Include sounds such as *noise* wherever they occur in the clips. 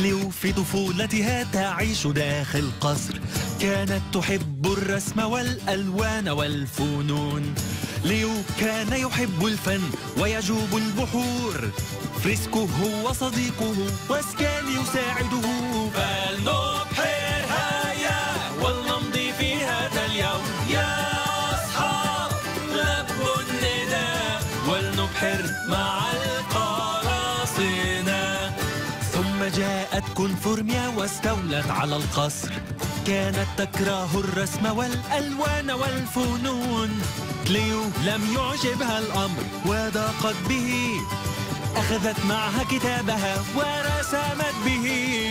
كليو في طفولتها تعيش داخل قصر كانت تحب الرسم والألوان والفنون. ليو كان يحب الفن ويجوب البحور. فريسكو هو صديقه واسكان يساعده. فلنبحر جاءت كونفورميا واستولت على القصر. كانت تكره الرسم والألوان والفنون. كليو لم يعجبها الأمر وضاقت به. أخذت معها كتابها ورسمت به.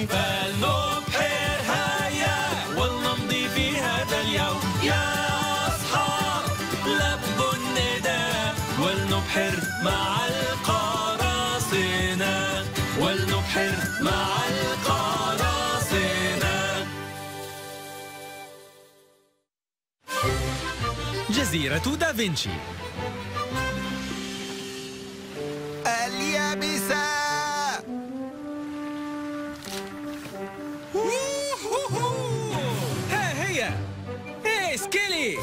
فلنبحر هيا ولنمضي في هذا اليوم. يا أصحاب لبوا النداء. ولنبحر مع جزيرة دافنشي. اليابسة. ها هي. هي سكيلي.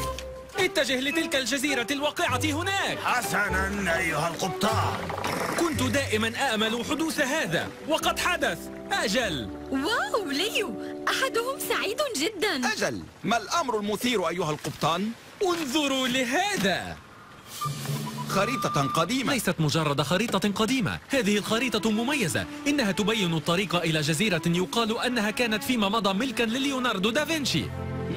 اتجه لتلك الجزيرة الواقعة هناك. حسنا أيها القبطان. كنت دائما آمل حدوث هذا وقد حدث. أجل. واو ليو. أحدهم سعيد جدا. أجل. ما الأمر المثير أيها القبطان؟ انظروا لهذا. خريطة قديمة. ليست مجرد خريطة قديمة. هذه الخريطة مميزة. إنها تبين الطريق إلى جزيرة يقال أنها كانت فيما مضى ملكا لليوناردو دافنشي.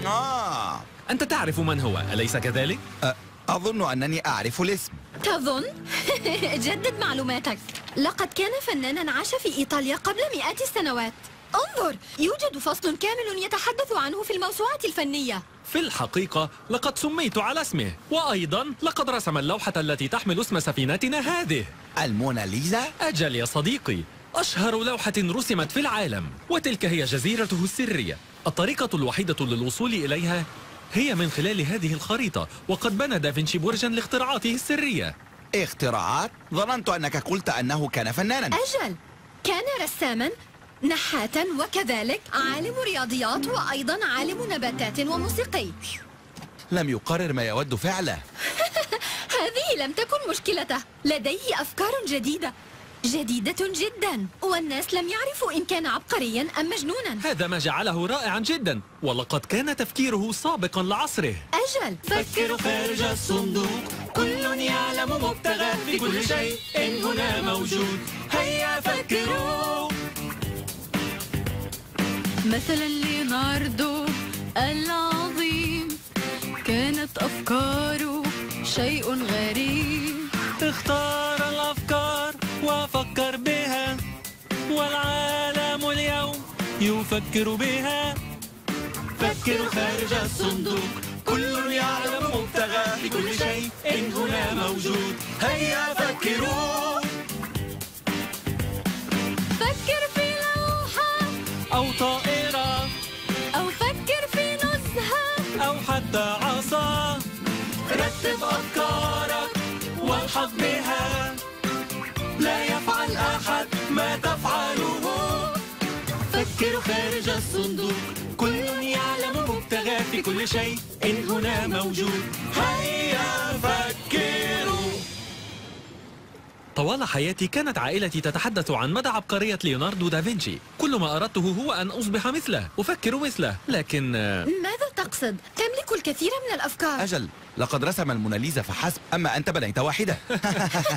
آه. أنت تعرف من هو أليس كذلك؟ أ- أظن أنني أعرف الاسم. تظن؟ *laughs* جدد معلوماتك. لقد كان فنانا عاش في إيطاليا قبل مئات السنوات. انظر يوجد فصل كامل يتحدث عنه في الموسوعات الفنية. في الحقيقة لقد سميت على اسمه وأيضا لقد رسم اللوحة التي تحمل اسم سفينتنا هذه. الموناليزا؟ أجل يا صديقي أشهر لوحة رسمت في العالم وتلك هي جزيرته السرية. الطريقة الوحيدة للوصول إليها هي من خلال هذه الخريطة وقد بنى دافنشي برجا لاختراعاته السرية. اختراعات؟ ظننت أنك قلت أنه كان فنانا. أجل كان رساما نحاتا وكذلك عالم رياضيات وأيضا عالم نباتات وموسيقي. *laughs* لم يقرر ما يود فعله. *laughs* هذه لم تكن مشكلته. لديه أفكار جديدة. جديدة جدا. والناس لم يعرفوا إن كان عبقريا أم مجنونا. هذا ما جعله رائعا جدا. ولقد كان تفكيره سابقا لعصره. أجل. فكروا خارج الصندوق. كل يعلم مبتغى في كل شيء. إن هنا موجود. هيا فكروا. مثلا ليوناردو العظيم. كانت أفكاره شيء غريب. اختار الأفكار وفكر بها والعالم اليوم يفكر بها. فكروا خارج الصندوق كل يعلم مبتغى في كل شيء إن هنا موجود. هيا فكروا. حتى عصا. رتب أفكارك والحظ بها. لا يفعل أحد ما تفعله. فكروا خارج الصندوق. كل يعلم مبتغى في كل شيء. إن هنا موجود. هيا فكروا. طوال حياتي كانت عائلتي تتحدث عن مدى عبقرية ليوناردو دافنشي. كل ما أردته هو أن أصبح مثله. أفكر مثله. لكن آه، ماذا تقصد؟ تملك الكثير من الأفكار. أجل لقد رسم الموناليزا فحسب أما أنت بنيت واحدة.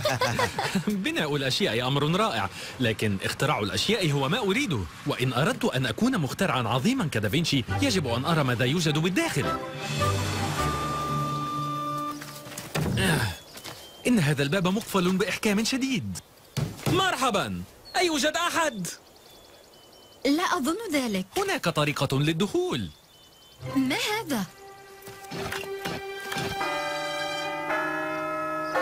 *laughs* بناء الأشياء أمر رائع لكن اختراع الأشياء هو ما أريده وإن أردت أن أكون مخترعا عظيما كدافنشي يجب أن أرى ماذا يوجد بالداخل. آه، إن هذا الباب مقفل بإحكام شديد. مرحبا أيوجد أحد؟ لا أظن ذلك. هناك طريقة للدخول. ما هذا؟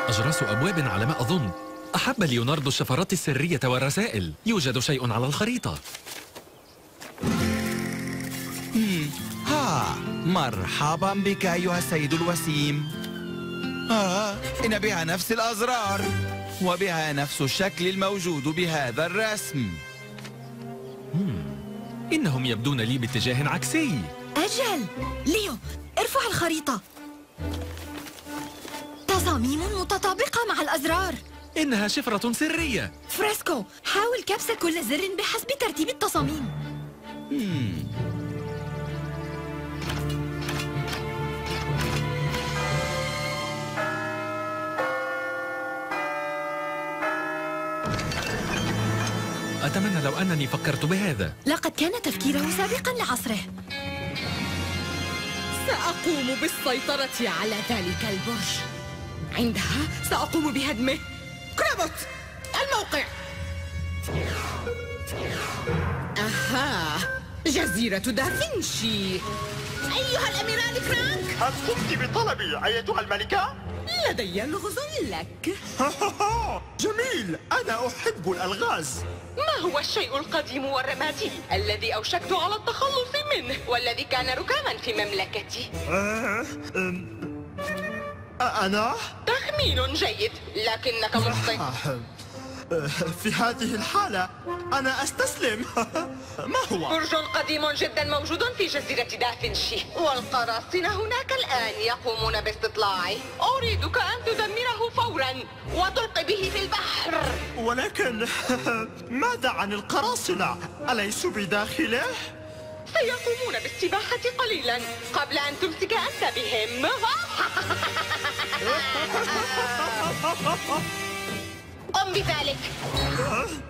أجراس أبواب على ما أظن أحب ليوناردو الشفرات السرية والرسائل. يوجد شيء على الخريطة. ها. مرحبا بك أيها السيد الوسيم. آه. إن بها نفس الأزرار وبها نفس الشكل الموجود بهذا الرسم. إنهم يبدون لي باتجاه عكسي. أجل. ليو ارفع الخريطة. تصاميم متطابقة مع الأزرار. إنها شفرة سرية. فريسكو حاول كبس كل زر بحسب ترتيب التصاميم. أتمنى لو أنني فكرت بهذا. لقد كان تفكيره سابقا لعصره. سأقوم بالسيطرة على ذلك البرج. عندها سأقوم بهدمه. كرابوت الموقع! أها! جزيرة دافنشي! أيها الأميران فرانك هل قمت بطلبي أيتها الملكة؟ لدي لغز لك. جميل. أنا أحب الألغاز. ما هو الشيء القديم والرمادي الذي أوشكت على التخلص منه والذي كان ركاما في مملكتي؟ آه، أنا؟ تخمين جيد لكنك مخطئ آه، *laughs* في هذه الحالة أنا أستسلم *laughs* ما هو؟ برج قديم جدا موجود في جزيرة دافنشي والقراصنة هناك الآن يقومون باستطلاعه أريدك أن تدمره فورا وتلقي به في البحر ولكن *laughs* ماذا عن القراصنة؟ أليسوا بداخله؟ سيقومون بالسباحة قليلا قبل أن تمسك أنت بهم قم بذلك.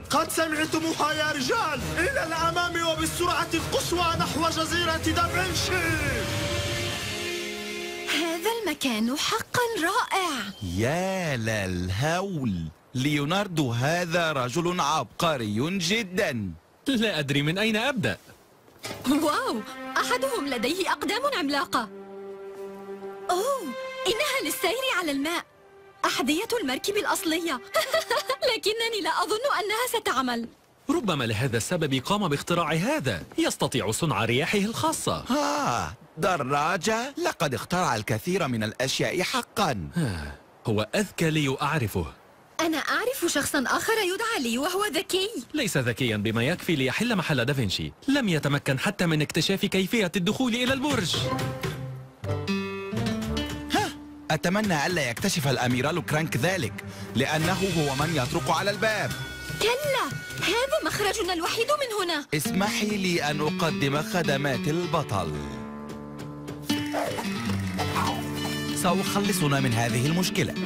قد سمعتموها يا رجال. إلى الأمام وبالسرعة القصوى نحو جزيرة دافنشي هذا المكان حقا رائع. يا للهول. ليوناردو هذا رجل عبقري جدا. لا أدري من أين أبدأ. واو أحدهم لديه أقدام عملاقة. أوه إنها للسير على الماء. أحذية المركب الأصلية. *laughs* لكنني لا أظن أنها ستعمل. ربما لهذا السبب قام باختراع هذا. يستطيع صنع رياحه الخاصة. آه دراجة لقد اخترع الكثير من الأشياء حقا. هو أذكى لي أعرفه أنا أعرف شخصا آخر يدعى لي وهو ذكي. ليس ذكيا بما يكفي ليحل محل دافنشي. لم يتمكن حتى من اكتشاف كيفية الدخول إلى البرج. أتمنى ألا يكتشف الأميرال كرانك ذلك لأنه هو من يطرق على الباب. كلا! هذا مخرجنا الوحيد من هنا. اسمحي لي أن أقدم خدمات البطل. سأخلصنا من هذه المشكلة. *clears throat*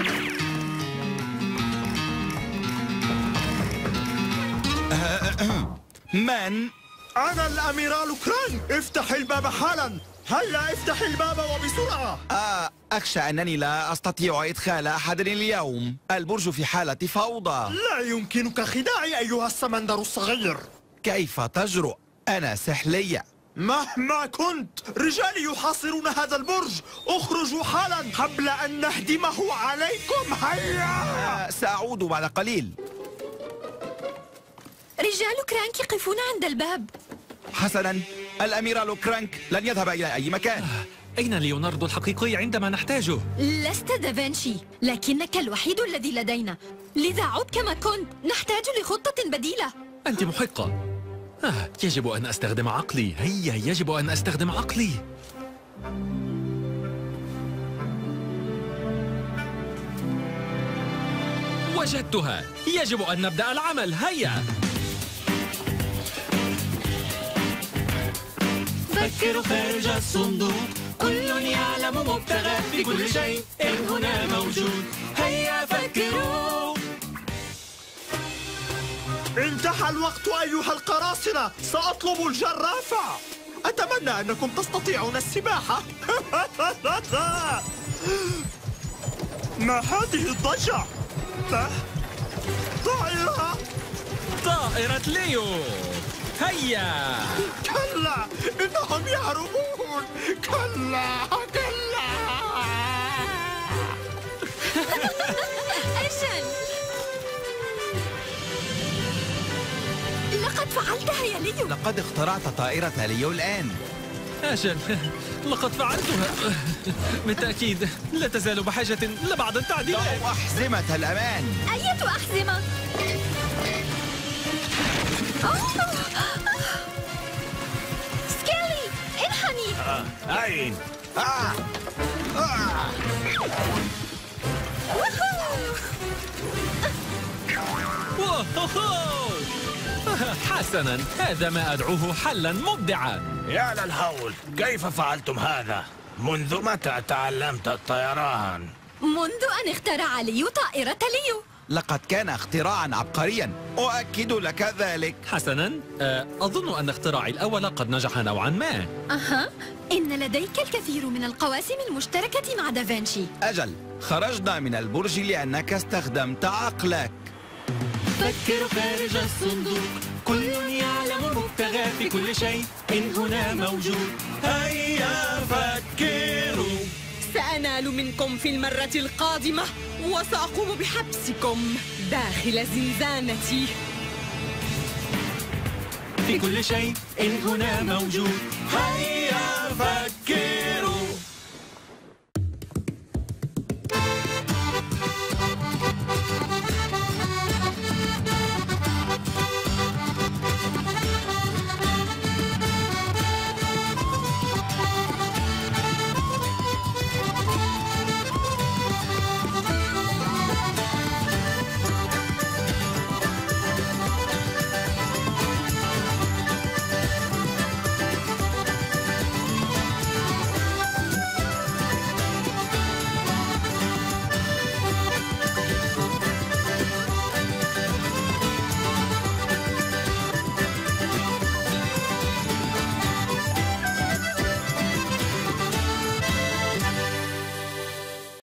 من؟ أنا الأميرال كرانك. افتح الباب حالا. هيا افتح الباب وبسرعة. آه أخشى أنني لا أستطيع إدخال أحد اليوم. البرج في حالة فوضى. لا يمكنك خداعي أيها السمندر الصغير. كيف تجرؤ؟ أنا سحلية مهما كنت رجالي يحاصرون هذا البرج. اخرجوا حالا قبل أن نهدمه عليكم. هيا! سأعود بعد قليل. رجال كرانك يقفون عند الباب. حسنا. الأميرال كرانك لن يذهب إلى أي مكان. أين ليوناردو الحقيقي عندما نحتاجه؟ لست دافنشي لكنك الوحيد الذي لدينا. لذا عد كما كنت. نحتاج لخطة بديلة. أنت محقة. آه يجب أن أستخدم عقلي. هيا يجب أن أستخدم عقلي. وجدتها. يجب أن نبدأ العمل. هيا. فكروا خارج الصندوق. كل يعلم مبتغى في كل شيء إن هنا موجود. هيا فكروا. انتهى الوقت أيها القراصنة. سأطلب الجرافة. أتمنى أنكم تستطيعون السباحة. *laughs* ما هذه الضجة؟ طائرة. طائرة ليو. هيا. كلا إنهم يهربون. كلا كلا. *laughs* أجل. لقد فعلتها يا ليو. لقد اخترعت طائرة ليو الآن. أجل. لقد فعلتها. بالتأكيد لا تزال بحاجة لبعض التعديلات. أحزمة الأمان. أية أحزمة؟ آه. آه. واهوهو. حسنا هذا ما أدعوه حلا مبدعا يا للهول كيف فعلتم هذا؟ منذ متى تعلمت الطيران؟ منذ أن اخترع ليو طائرة ليو لقد كان اختراعا عبقريا. أؤكد لك ذلك. حسنا. آه، أظن أن اختراعي الأول قد نجح نوعا ما. أها. إن لديك الكثير من القواسم المشتركة مع دافنشي. أجل. خرجنا من البرج لأنك استخدمت عقلك. فكروا خارج الصندوق. كل يعلم مبتغى في كل شيء. إن هنا موجود. هيا فكروا. سأنال منكم في المرة القادمة وسأقوم بحبسكم داخل زنزانتي في كل شيء هنا موجود. هيا فكروا